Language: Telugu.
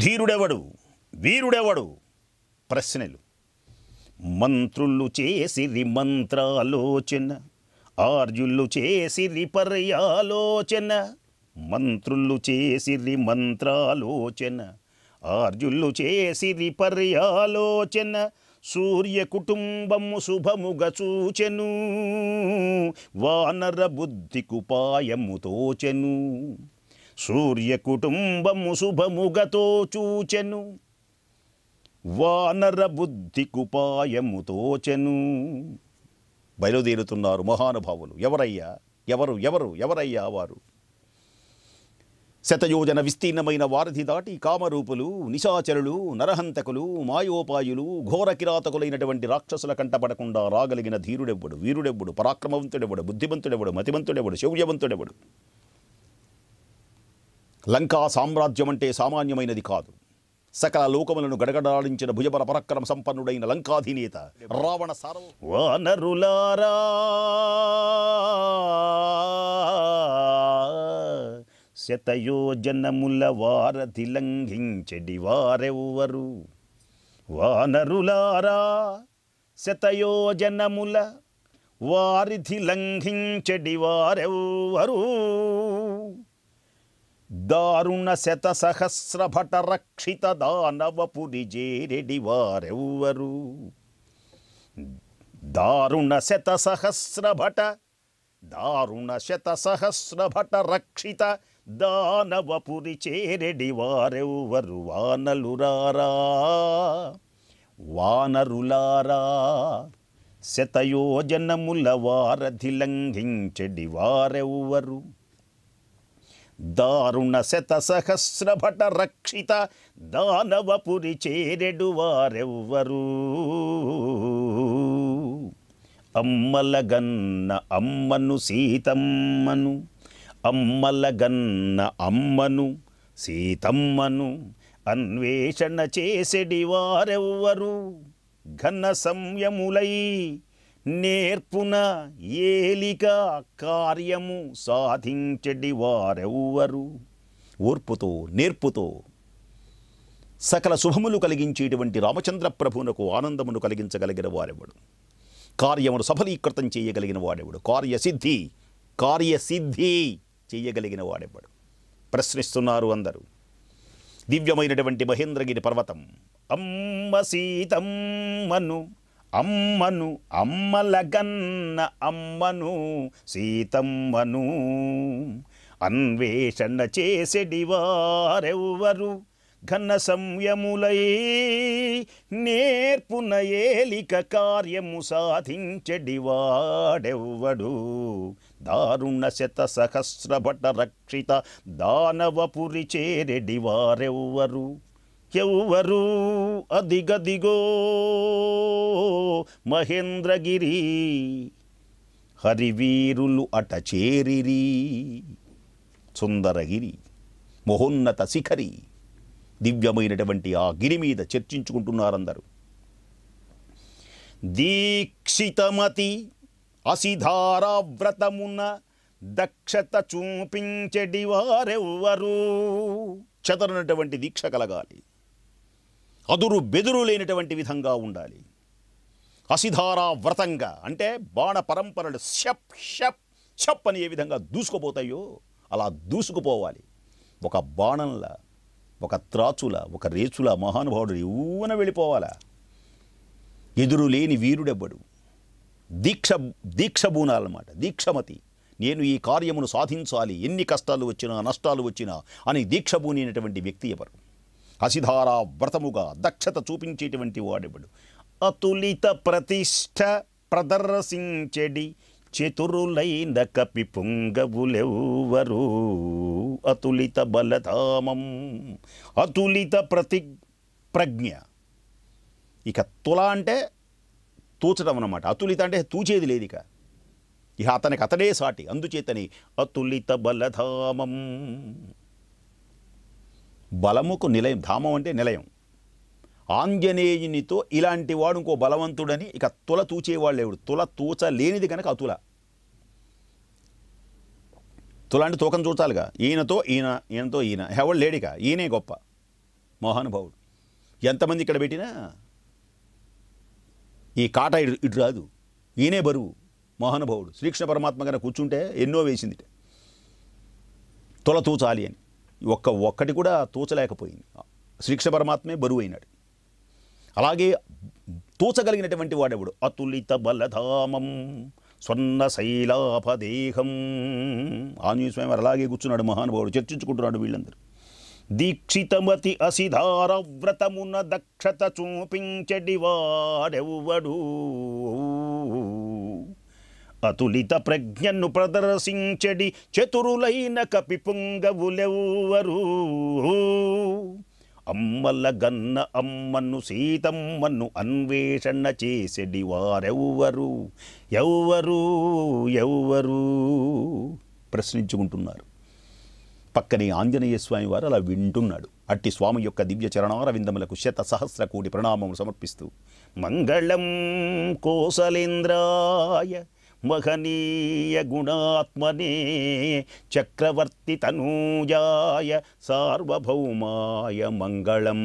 ధీరుడెవడు? వీరుడెవడు? ప్రశ్నలు. మంత్రులు చేసిరి మంత్రాలోచన ఆర్యులు చేసిరి పర్యాలోచన మంత్రులు చేసిరి మంత్రాలోచన ఆర్యులు చేసిరి పర్యాలోచన సూర్య కుటుంబము శుభముగ చూచెను వానర బుద్ధికుపాయము తోచెను. సూర్య కుటుంబము శుభముగతో చూచెను. వానర బుద్ధి కుపాయము తోచెను బయలుదేరుతున్నారు మహానుభావులు. ఎవరయ్యా? ఎవరు? ఎవరు? ఎవరయ్యా వారు? శతయోజన విస్తీర్ణమైన వారధి దాటి కామరూపులు నిశాచరులు నరహంతకులు మాయోపాయులు ఘోర కిరాతకులైనటువంటి రాక్షసుల కంటపడకుండా రాగలిగిన ధీరుడెవ్వడు వీరుడెవ్వడు పరాక్రమవంతుడెవ్వడు బుద్ధిమంతుడెవ్వడు మతిమంతుడెవ్వడు శౌర్యవంతుడెవ్వడు. లంకా సామ్రాజ్యం అంటే సామాన్యమైనది కాదు. సకల లోకములను గడగడాడించిన భుజబల పరక్రమ సంపన్నుడైన లంకాధినేత రావణ సారవ. వానరులారా శతయోజనముల వారధి లంఘించెడి వారెవ్వరు? వానరులారా శతయోజనముల వారిధి లంఘించెడి వారెవ్వరు? దారుణ శత సహస్రభట రక్షిత దానవపురి జేరెడి వారెవ్వరు దారుణ శత సహస్రభట దారుణ శత సహస్రభట రక్షిత దానవపురి చేరెడి వారెవ్వరు వానలురారా వానరులారా శతయోజనముల వారధి లంఘించెడి వారెవ్వరు దారుణ శత సహస్రభట రక్షిత దానవపురి చేరెడు వారెవ్వరు? అమ్మలగన్న అమ్మను సీతమ్మను అమ్మలగన్న అమ్మను సీతమ్మను అన్వేషణ చేసెడి వారెవ్వరు? ఘన సంయములై నేర్పున ఏలిక కార్యము సాధించడి వారెవ్వరు? ఓర్పుతో నేర్పుతో. సకల శుభములు కలిగించేటువంటి రామచంద్ర ప్రభువునకు ఆనందమును కలిగించగలిగిన వారెవడు? కార్యమును సఫలీకృతం చేయగలిగిన వాడెవడు? కార్యసిద్ధి కార్యసిద్ధి చేయగలిగిన వాడెవడు? ప్రశ్నిస్తున్నారు అందరూ. దివ్యమైనటువంటి మహేంద్రగిరి పర్వతం. అమ్మ సీతమ్మను అమ్మను అమ్మలగన్న అమ్మను సీతమ్మను. అన్వేషణ చేసెడివారెవ్వరు? ఘన సంయములై నేర్పున ఏలిక కార్యము సాధించెడివాడెవ్వడు? దారుణ శత సహస్రభట రక్షిత దానవపురి చేరెడివారెవ్వరు? ఎవ్వరు అదిగదిగో మహేంద్రగిరి హరివీరులు అట చేరిరి. సుందరగిరి మహోన్నత శిఖరి దివ్యమైనటువంటి ఆ గిరి మీద చర్చించుకుంటున్నారందరూ. దీక్షితమతి అసిధారావ్రతమున దక్షత చూపించడి వారెవ్వరు. చదరనటువంటి దీక్ష కలగాలి. అదురు బెదురు లేనటువంటి విధంగా ఉండాలి. అసిధారా వ్రతంగా అంటే బాణ పరంపరలు షప్ షప్ షప్ అని ఏ విధంగా దూసుకుపోతాయో అలా దూసుకుపోవాలి. ఒక బాణంలా ఒక త్రాచుల ఒక రేచుల మహానుభావుడు ఊన వెళ్ళిపోవాలా? ఎదురు లేని వీరుడెవ్వడు? దీక్ష దీక్షబూనాలన్నమాట దీక్షమతి. నేను ఈ కార్యమును సాధించాలి ఎన్ని కష్టాలు వచ్చినా నష్టాలు వచ్చినా అని దీక్షబూనినటువంటి వ్యక్తి ఎవరు? హసిధారా వ్రతముగా దక్షత చూపించేటువంటి వాడెవడు? అతులిత ప్రతిష్ట ప్రదర్శించెడి చతురులైన కపి పుంగవులెవ్వరు అతులిత బలధామం అతులిత ప్రతి ప్రజ్ఞ. ఇక తుల అంటే తూచడం అన్నమాట. అతులిత అంటే తూచేది లేదు ఇక. ఇక అతనికి అతడే సాటి. అందుచేతని అతులిత బలధామం. బలముకు నిలయం. ధామం అంటే నిలయం. ఆంజనేయునితో ఇలాంటి వాడు ఇంకో బలవంతుడని ఇక తుల తూచేవాళ్ళు ఎవడు తుల తూచలేనిది కనుక అతుల. తుల అంటే తూకం చూచాలిగా. ఈయనతో ఈయన ఈయనతో ఈయన. ఎవడు లేడిక? ఈయనే గొప్ప. మహానుభావుడు. ఎంతమంది ఇక్కడ పెట్టినా? ఈ కాట ఇటు ఇటు రాదు. ఈయనే బరువు. మహానుభావుడు. శ్రీకృష్ణ పరమాత్మ గారు కూర్చుంటే ఎన్నో వేసింది తుల తూచాలి అని. ఒక్క ఒక్కటి కూడా తోచలేకపోయింది. శ్రీకృష్ణ పరమాత్మే బరువు అయినాడు అలాగే తోచగలిగినటువంటి వాడెవడు? అతులిత బలధామం స్వర్ణ శైలాపదేహం ఆంజనేయ స్వామి వారు అలాగే కూర్చున్నాడు మహానుభావుడు చర్చించుకుంటున్నాడు వీళ్ళందరూ. దీక్షితమతి అసిధార వ్రతమున దక్షత చూపించడి వాడెవ్వడు? అతులిత ప్రజ్ఞను ప్రదర్శించడి చతురులైన కపిపుంగవులెవ్వరు. అమ్మల గన్న అమ్మను సీతమ్మను అన్వేషణ చేసెడి వారెవ్వరు ఎవ్వరు ఎవ్వరు ప్రశ్నించుకుంటున్నారు. పక్కనే ఆంజనేయ స్వామి వారు అలా వింటున్నాడు. అట్టి స్వామి యొక్క దివ్య చరణారవిందములకు శత సహస్ర కోటి ప్రణామము సమర్పిస్తూ మంగళం కోసలేంద్రాయ మహనీయ గుణాత్మనే చక్రవర్తి తనూజాయ సార్వభౌమాయ మంగళం.